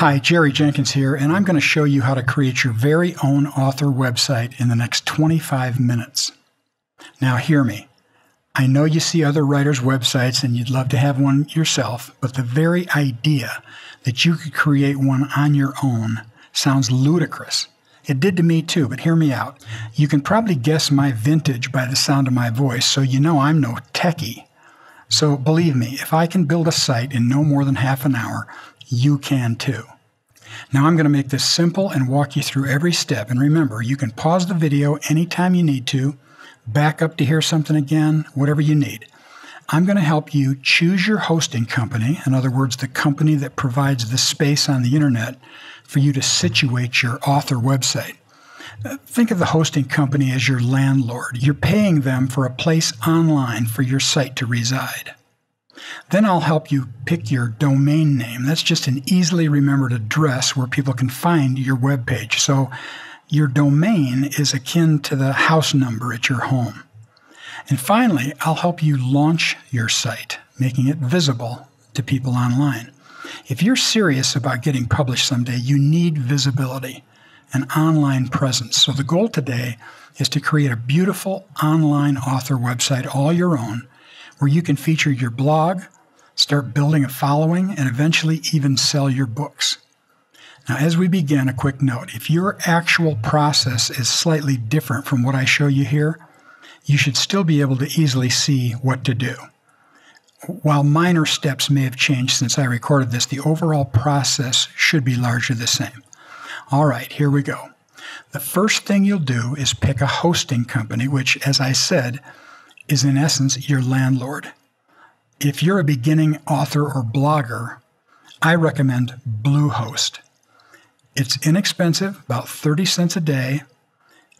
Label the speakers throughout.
Speaker 1: Hi, Jerry Jenkins here, and I'm going to show you how to create your very own author website in the next 25 minutes. Now, hear me. I know you see other writers' websites and you'd love to have one yourself, but the very idea that you could create one on your own sounds ludicrous. It did to me too, but hear me out. You can probably guess my vintage by the sound of my voice, so you know I'm no techie. So believe me, if I can build a site in no more than half an hour, you can too. Now I'm going to make this simple and walk you through every step. And remember, you can pause the video anytime you need to, back up to hear something again, whatever you need. I'm going to help you choose your hosting company, in other words, the company that provides the space on the internet for you to situate your author website. Uh, think of the hosting company as your landlord. You're paying them for a place online for your site to reside. Then I'll help you pick your domain name. That's just an easily remembered address where people can find your web page. So your domain is akin to the house number at your home. And finally, I'll help you launch your site, making it visible to people online. If you're serious about getting published someday, you need visibility, an online presence. So the goal today is to create a beautiful online author website all your own where you can feature your blog, start building a following, and eventually even sell your books. Now, as we begin, a quick note if your actual process is slightly different from what I show you here, you should still be able to easily see what to do. While minor steps may have changed since I recorded this, the overall process should be largely the same. All right, here we go. The first thing you'll do is pick a hosting company, which, as I said, is in essence your landlord. If you're a beginning author or blogger, I recommend Bluehost. It's inexpensive, about 30 cents a day,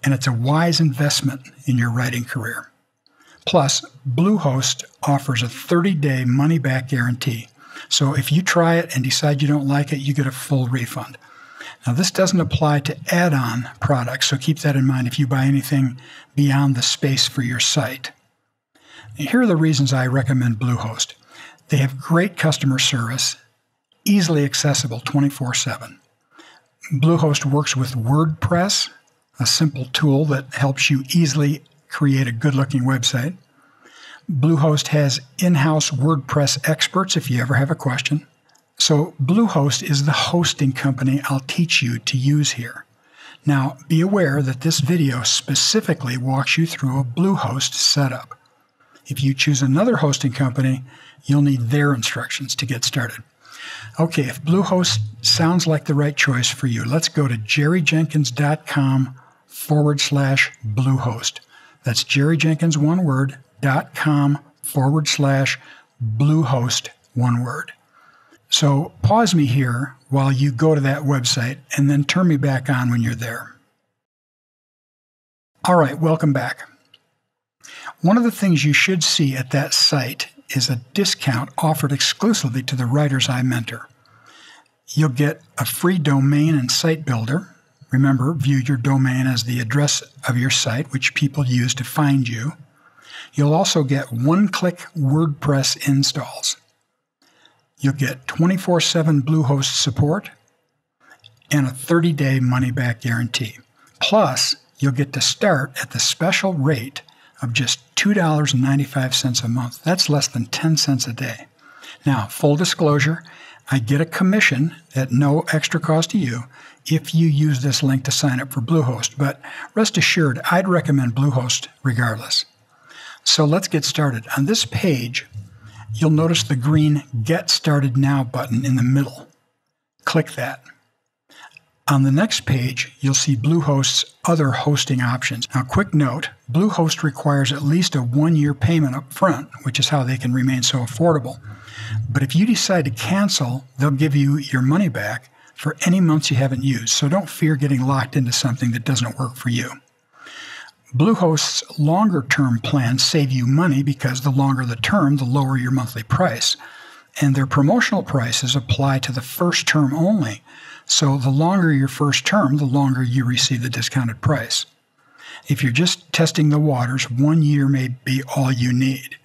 Speaker 1: and it's a wise investment in your writing career. Plus, Bluehost offers a 30 day money back guarantee. So if you try it and decide you don't like it, you get a full refund. Now, this doesn't apply to add on products, so keep that in mind if you buy anything beyond the space for your site. Here are the reasons I recommend Bluehost. They have great customer service, easily accessible 24 7. Bluehost works with WordPress, a simple tool that helps you easily create a good looking website. Bluehost has in house WordPress experts if you ever have a question. So, Bluehost is the hosting company I'll teach you to use here. Now, be aware that this video specifically walks you through a Bluehost setup. If you choose another hosting company, you'll need their instructions to get started. Okay, if Bluehost sounds like the right choice for you, let's go to jerryjenkins.com forward slash Bluehost. That's jerryjenkins, one word, dot com forward slash Bluehost, one word. So pause me here while you go to that website and then turn me back on when you're there. All right, welcome back. One of the things you should see at that site is a discount offered exclusively to the writers I mentor. You'll get a free domain and site builder. Remember, view your domain as the address of your site, which people use to find you. You'll also get one click WordPress installs. You'll get 24 7 Bluehost support and a 30 day money back guarantee. Plus, you'll get to start at the special rate of just $2.95 a month. That's less than 10 cents a day. Now, full disclosure, I get a commission at no extra cost to you if you use this link to sign up for Bluehost, but rest assured, I'd recommend Bluehost regardless. So let's get started. On this page, you'll notice the green Get Started Now button in the middle. Click that. On the next page, you'll see Bluehost's other hosting options. Now, quick note Bluehost requires at least a one year payment up front, which is how they can remain so affordable. But if you decide to cancel, they'll give you your money back for any months you haven't used. So don't fear getting locked into something that doesn't work for you. Bluehost's longer term plans save you money because the longer the term, the lower your monthly price. And their promotional prices apply to the first term only. So the longer your first term, the longer you receive the discounted price. If you're just testing the waters, one year may be all you need.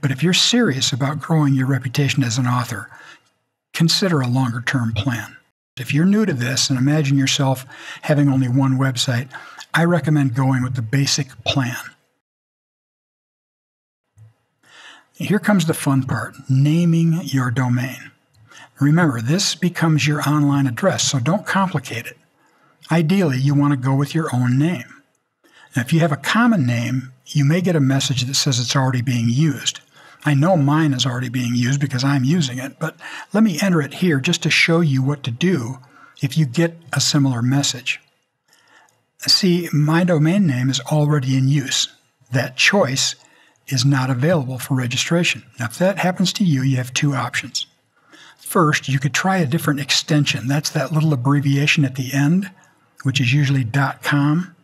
Speaker 1: But if you're serious about growing your reputation as an author, consider a longer term plan. If you're new to this and imagine yourself having only one website, I recommend going with the basic plan. Here comes the fun part naming your domain. Remember, this becomes your online address, so don't complicate it. Ideally, you want to go with your own name. Now, if you have a common name, you may get a message that says it's already being used. I know mine is already being used because I'm using it, but let me enter it here just to show you what to do if you get a similar message. See, my domain name is already in use. That choice is not available for registration. Now, if that happens to you, you have two options. First, you could try a different extension. That's that little abbreviation at the end, which is usually .com.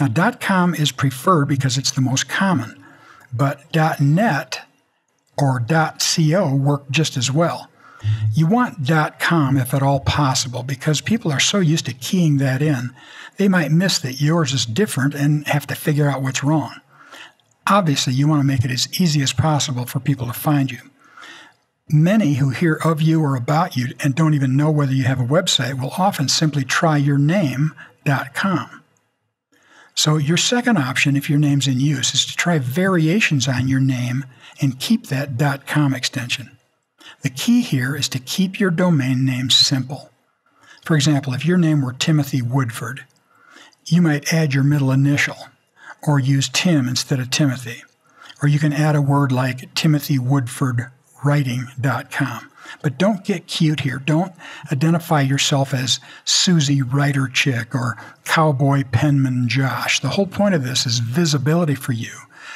Speaker 1: Now, .com is preferred because it's the most common, but .net or .co work just as well. You want .com if at all possible because people are so used to keying that in, they might miss that yours is different and have to figure out what's wrong. Obviously, you want to make it as easy as possible for people to find you. Many who hear of you or about you and don't even know whether you have a website will often simply try your name.com. So, your second option, if your name's in use, is to try variations on your name and keep that .com extension. The key here is to keep your domain name simple. For example, if your name were Timothy Woodford, you might add your middle initial or use Tim instead of Timothy. Or you can add a word like timothywoodfordwriting.com. But don't get cute here. Don't identify yourself as Susie Writer Chick or Cowboy Penman Josh. The whole point of this is visibility for you.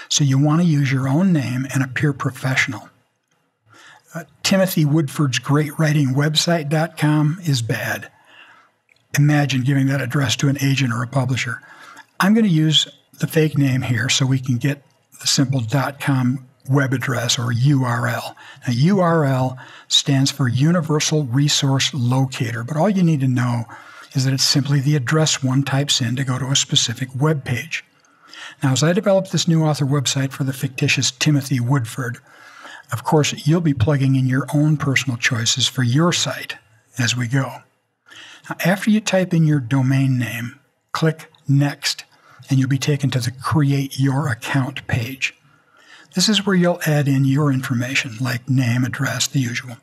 Speaker 1: So you want to use your own name and appear professional. Uh, Timothy Woodford's great writing website.com is bad. Imagine giving that address to an agent or a publisher. I'm going to use the fake name here so we can get the simple .com web address or URL. Now, URL stands for Universal Resource Locator, but all you need to know is that it's simply the address one types in to go to a specific web page. Now, as I develop this new author website for the fictitious Timothy Woodford, of course, you'll be plugging in your own personal choices for your site as we go. Now, after you type in your domain name, click Next, and you'll be taken to the Create Your Account page. This is where you'll add in your information, like name, address, the usual.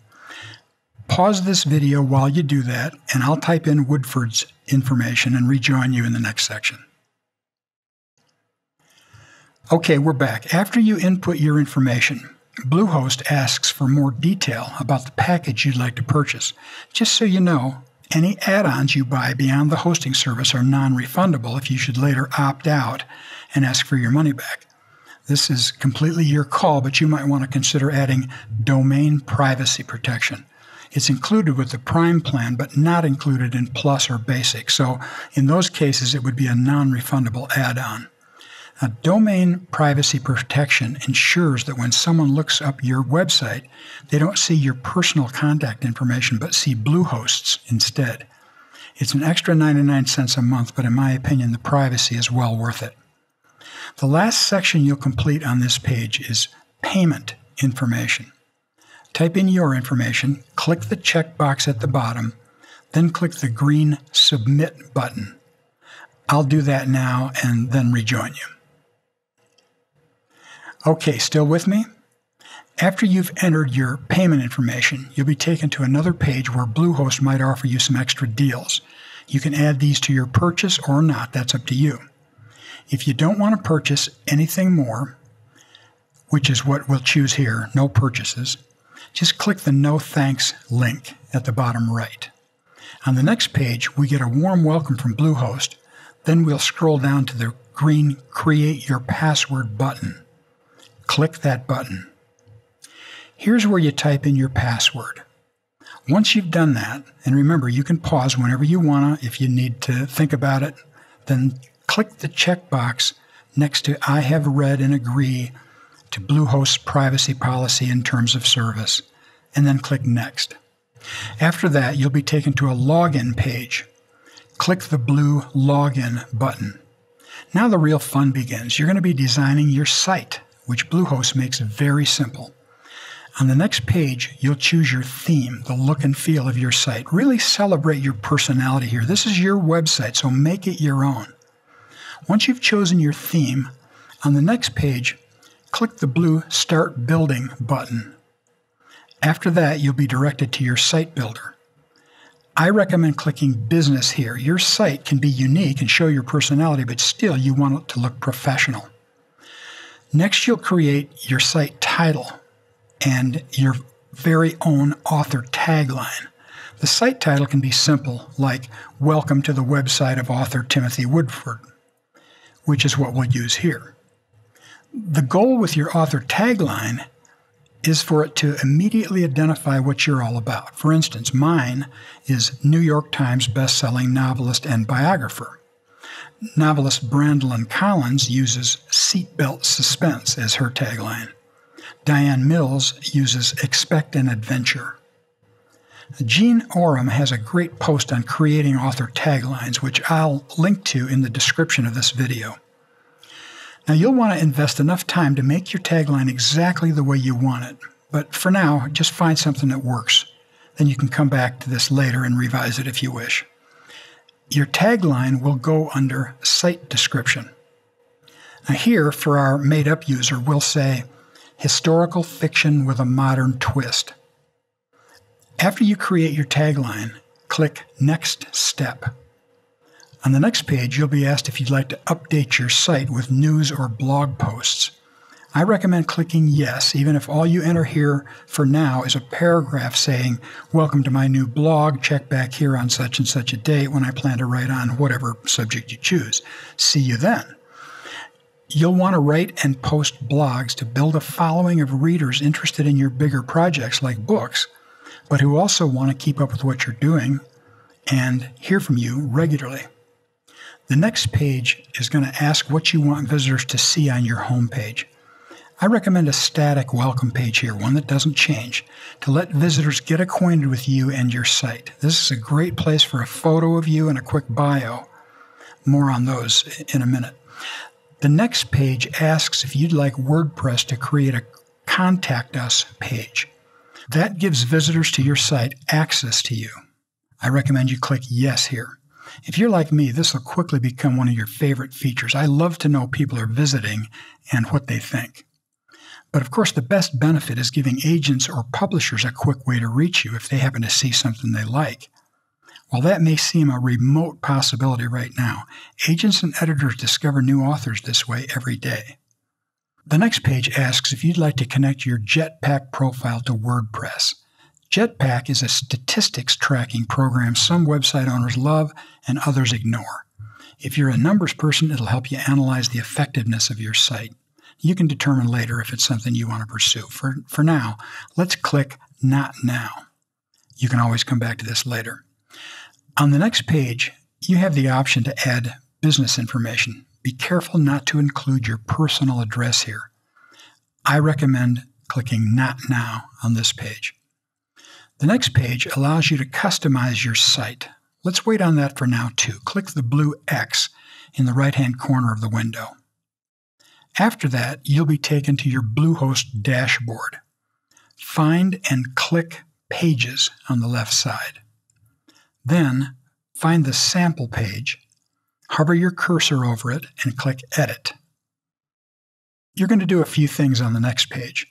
Speaker 1: Pause this video while you do that, and I'll type in Woodford's information and rejoin you in the next section. Okay, we're back. After you input your information, Bluehost asks for more detail about the package you'd like to purchase. Just so you know, any add ons you buy beyond the hosting service are non refundable if you should later opt out and ask for your money back. This is completely your call, but you might want to consider adding domain privacy protection. It's included with the Prime plan, but not included in Plus or Basic. So, in those cases, it would be a non refundable add on. Domain privacy protection ensures that when someone looks up your website, they don't see your personal contact information, but see Bluehost's instead. It's an extra 99 cents a month, but in my opinion, the privacy is well worth it. The last section you'll complete on this page is payment information. Type in your information, click the checkbox at the bottom, then click the green Submit button. I'll do that now and then rejoin you. Okay, still with me? After you've entered your payment information, you'll be taken to another page where Bluehost might offer you some extra deals. You can add these to your purchase or not, that's up to you. If you don't want to purchase anything more, which is what we'll choose here, no purchases, just click the No Thanks link at the bottom right. On the next page, we get a warm welcome from Bluehost. Then we'll scroll down to the green Create Your Password button. Click that button. Here's where you type in your password. Once you've done that, and remember, you can pause whenever you want to if you need to think about it, then click the checkbox next to I have read and agree to Bluehost's privacy policy and terms of service, and then click Next. After that, you'll be taken to a login page. Click the blue Login button. Now the real fun begins. You're going to be designing your site, which Bluehost makes very simple. On the next page, you'll choose your theme, the look and feel of your site. Really celebrate your personality here. This is your website, so make it your own. Once you've chosen your theme, on the next page, click the blue Start Building button. After that, you'll be directed to your site builder. I recommend clicking Business here. Your site can be unique and show your personality, but still you want it to look professional. Next, you'll create your site title and your very own author tagline. The site title can be simple, like Welcome to the website of author Timothy Woodford, which is what we'll use here. The goal with your author tagline is for it to immediately identify what you're all about. For instance, mine is New York Times bestselling novelist and biographer. Novelist Brandilyn Collins uses seatbelt suspense as her tagline. DiAnn Mills uses expect an adventure. Jean Oram has a great post on creating author taglines, which I'll link to in the description of this video. Now, you'll want to invest enough time to make your tagline exactly the way you want it. But for now, just find something that works. Then you can come back to this later and revise it if you wish. Your tagline will go under Site Description. Now, here, for our made up user, we'll say Historical Fiction with a Modern Twist. After you create your tagline, click Next Step. On the next page, you'll be asked if you'd like to update your site with news or blog posts. I recommend clicking yes, even if all you enter here for now is a paragraph saying, Welcome to my new blog. Check back here on such and such a date when I plan to write on whatever subject you choose. See you then. You'll want to write and post blogs to build a following of readers interested in your bigger projects like books, but who also want to keep up with what you're doing and hear from you regularly. The next page is going to ask what you want visitors to see on your homepage. I recommend a static welcome page here, one that doesn't change, to let visitors get acquainted with you and your site. This is a great place for a photo of you and a quick bio. More on those in a minute. The next page asks if you'd like WordPress to create a Contact Us page. That gives visitors to your site access to you. I recommend you click Yes here. If you're like me, this will quickly become one of your favorite features. I love to know people are visiting and what they think. But of course, the best benefit is giving agents or publishers a quick way to reach you if they happen to see something they like. While that may seem a remote possibility right now, agents and editors discover new authors this way every day. The next page asks if you'd like to connect your Jetpack profile to WordPress. Jetpack is a statistics tracking program some website owners love and others ignore. If you're a numbers person, it'll help you analyze the effectiveness of your site. You can determine later if it's something you want to pursue. For, for now, let's click Not Now. You can always come back to this later. On the next page, you have the option to add business information. Be careful not to include your personal address here. I recommend clicking Not Now on this page. The next page allows you to customize your site. Let's wait on that for now too. Click the blue X in the right-hand corner of the window. After that, you'll be taken to your Bluehost dashboard. Find and click Pages on the left side. Then, find the sample page, hover your cursor over it, and click Edit. You're going to do a few things on the next page.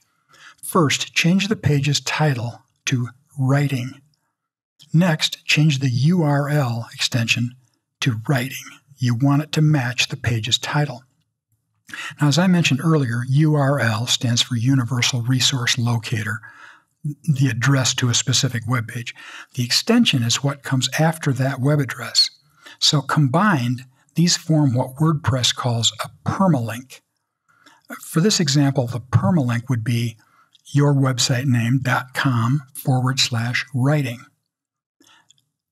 Speaker 1: First, change the page's title to writing. Next, change the URL extension to writing. You want it to match the page's title. Now, as I mentioned earlier, URL stands for Universal Resource Locator, the address to a specific web page. The extension is what comes after that web address. So combined, these form what WordPress calls a permalink. For this example, the permalink would be yourwebsitename.com forward slash writing.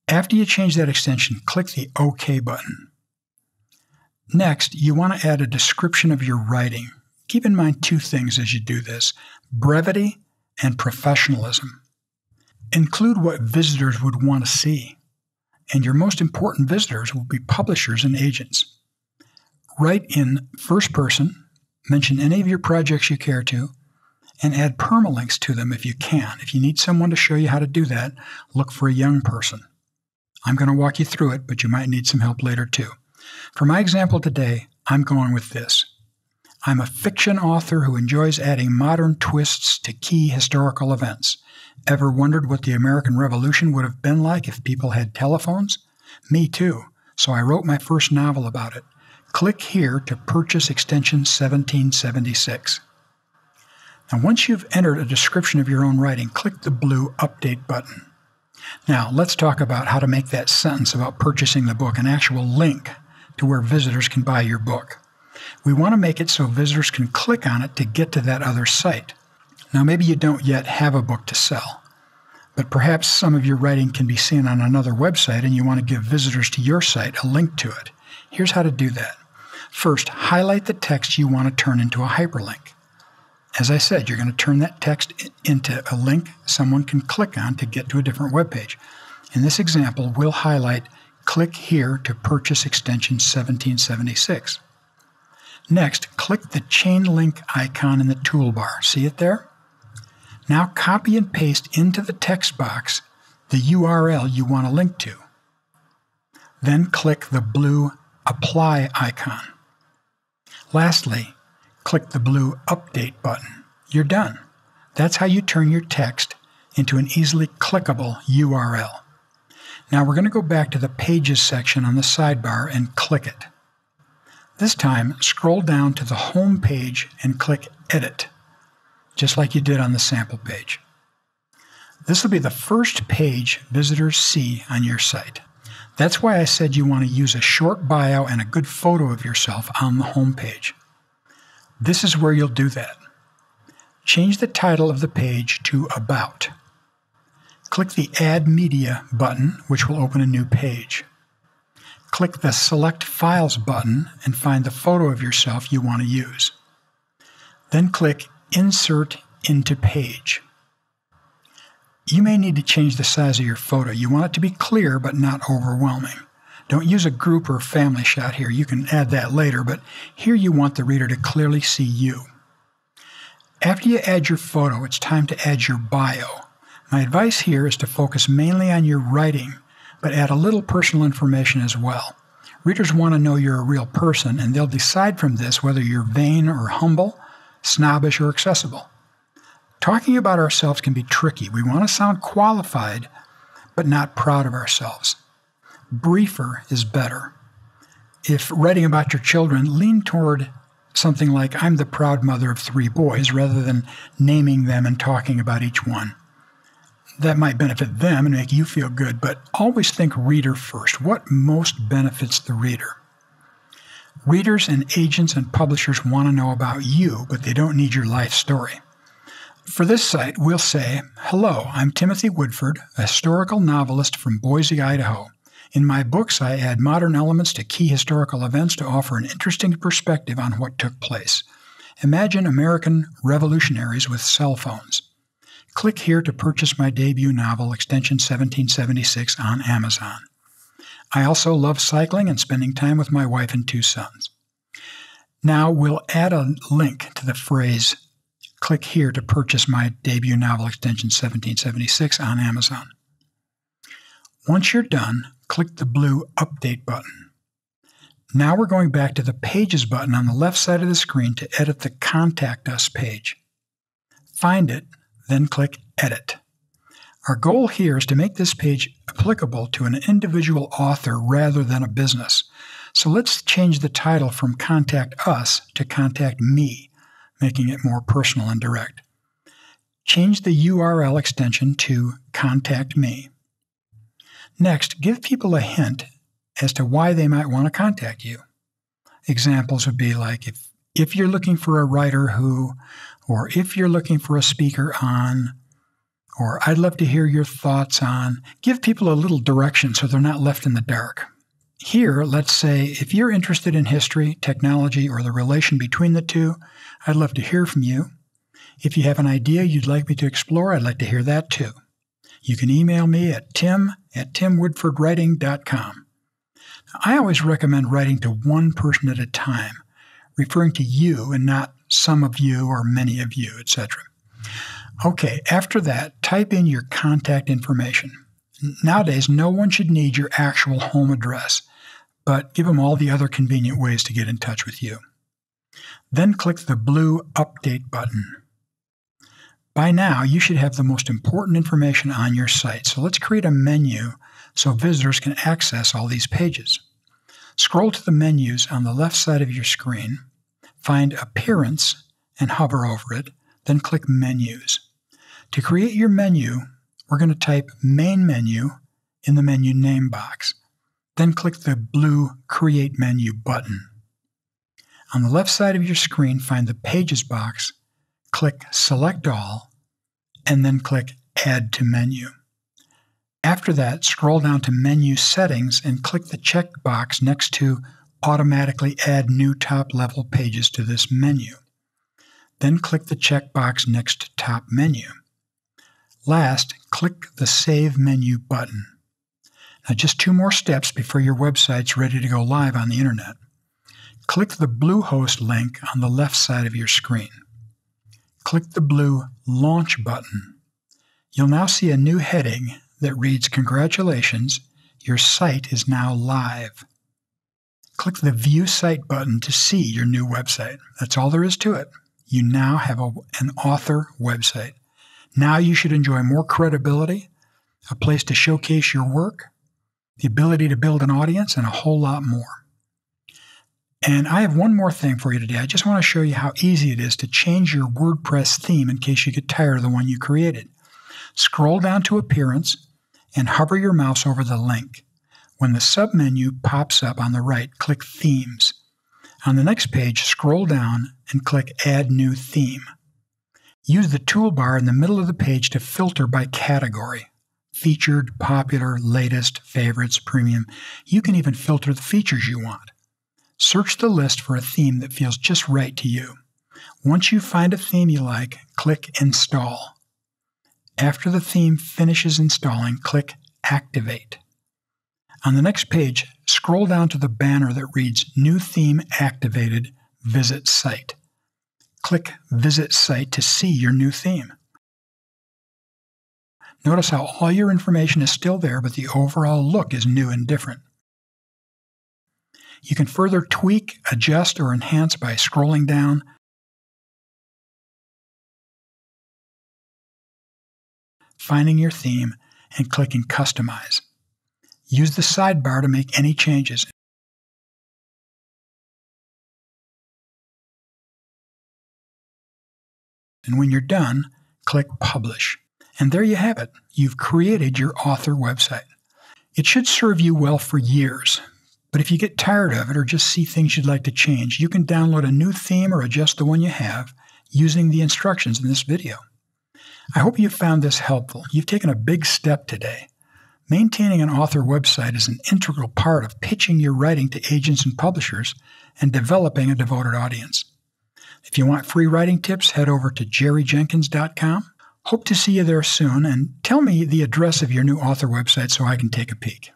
Speaker 1: After you change that extension, click the OK button. Next, you want to add a description of your writing. Keep in mind two things as you do this brevity and professionalism. Include what visitors would want to see, and your most important visitors will be publishers and agents. Write in first person, mention any of your projects you care to, and add permalinks to them if you can. If you need someone to show you how to do that, look for a young person. I'm going to walk you through it, but you might need some help later too. For my example today, I'm going with this. I'm a fiction author who enjoys adding modern twists to key historical events. Ever wondered what the American Revolution would have been like if people had telephones? Me too, so I wrote my first novel about it. Click here to purchase extension 1776. Now, once you've entered a description of your own writing, click the blue Update button. Now, let's talk about how to make that sentence about purchasing the book an actual link to where visitors can buy your book. We want to make it so visitors can click on it to get to that other site. Now, maybe you don't yet have a book to sell, but perhaps some of your writing can be seen on another website and you want to give visitors to your site a link to it. Here's how to do that. First, highlight the text you want to turn into a hyperlink. As I said, you're going to turn that text into a link someone can click on to get to a different web page. In this example, we'll highlight click here to purchase extension 1776. Next, click the chain link icon in the toolbar. See it there? Now copy and paste into the text box the URL you want to link to. Then click the blue Apply icon. Lastly, click the blue Update button. You're done. That's how you turn your text into an easily clickable URL. Now we're going to go back to the Pages section on the sidebar and click it. This time, scroll down to the Home page and click Edit, just like you did on the sample page. This will be the first page visitors see on your site. That's why I said you want to use a short bio and a good photo of yourself on the home page. This is where you'll do that. Change the title of the page to About. Click the Add Media button, which will open a new page. Click the Select Files button and find the photo of yourself you want to use. Then click Insert into Page. You may need to change the size of your photo. You want it to be clear but not overwhelming. Don't use a group or family shot here. You can add that later, but here you want the reader to clearly see you. After you add your photo, it's time to add your bio. My advice here is to focus mainly on your writing, but add a little personal information as well. Readers want to know you're a real person, and they'll decide from this whether you're vain or humble, snobbish or accessible. Talking about ourselves can be tricky. We want to sound qualified, but not proud of ourselves briefer is better. If writing about your children, lean toward something like, I'm the proud mother of three boys, rather than naming them and talking about each one. That might benefit them and make you feel good, but always think reader first. What most benefits the reader? Readers and agents and publishers want to know about you, but they don't need your life story. For this site, we'll say, Hello, I'm Timothy Woodford, a historical novelist from Boise, Idaho. In my books, I add modern elements to key historical events to offer an interesting perspective on what took place. Imagine American revolutionaries with cell phones. Click here to purchase my debut novel, Extension 1776, on Amazon. I also love cycling and spending time with my wife and two sons. Now we'll add a link to the phrase, click here to purchase my debut novel, Extension 1776, on Amazon. Once you're done, click the blue Update button. Now we're going back to the Pages button on the left side of the screen to edit the Contact Us page. Find it, then click Edit. Our goal here is to make this page applicable to an individual author rather than a business. So let's change the title from Contact Us to Contact Me, making it more personal and direct. Change the URL extension to Contact Me. Next, give people a hint as to why they might want to contact you. Examples would be like if, if you're looking for a writer who, or if you're looking for a speaker on, or I'd love to hear your thoughts on. Give people a little direction so they're not left in the dark. Here, let's say if you're interested in history, technology, or the relation between the two, I'd love to hear from you. If you have an idea you'd like me to explore, I'd like to hear that too. You can email me at tim at timwoodfordwriting.com. I always recommend writing to one person at a time, referring to you and not some of you or many of you, etc. Okay, after that, type in your contact information. Nowadays, no one should need your actual home address, but give them all the other convenient ways to get in touch with you. Then click the blue Update button. By now, you should have the most important information on your site, so let's create a menu so visitors can access all these pages. Scroll to the menus on the left side of your screen, find Appearance and hover over it, then click Menus. To create your menu, we're going to type Main Menu in the menu name box. Then click the blue Create Menu button. On the left side of your screen, find the Pages box, click Select All, and then click Add to Menu. After that, scroll down to Menu Settings and click the check box next to Automatically Add New Top Level Pages to this menu. Then click the checkbox next to Top Menu. Last, click the Save Menu button. Now, just two more steps before your website's ready to go live on the internet. Click the Bluehost link on the left side of your screen. Click the blue Launch button. You'll now see a new heading that reads Congratulations, your site is now live. Click the View Site button to see your new website. That's all there is to it you now have a, an author website. Now you should enjoy more credibility, a place to showcase your work, the ability to build an audience, and a whole lot more. And I have one more thing for you today. I just want to show you how easy it is to change your WordPress theme in case you get tired of the one you created. Scroll down to Appearance and hover your mouse over the link. When the submenu pops up on the right, click Themes. On the next page, scroll down and click Add New Theme. Use the toolbar in the middle of the page to filter by category featured, popular, latest, favorites, premium. You can even filter the features you want. Search the list for a theme that feels just right to you. Once you find a theme you like, click Install. After the theme finishes installing, click Activate. On the next page, scroll down to the banner that reads New Theme Activated Visit Site. Click Visit Site to see your new theme. Notice how all your information is still there, but the overall look is new and different. You can further tweak, adjust, or enhance by scrolling down, finding your theme, and clicking Customize. Use the sidebar to make any changes. And when you're done, click Publish. And there you have it. You've created your author website. It should serve you well for years. But if you get tired of it or just see things you'd like to change, you can download a new theme or adjust the one you have using the instructions in this video. I hope you found this helpful. You've taken a big step today. Maintaining an author website is an integral part of pitching your writing to agents and publishers and developing a devoted audience. If you want free writing tips, head over to jerryjenkins.com. Hope to see you there soon and tell me the address of your new author website so I can take a peek.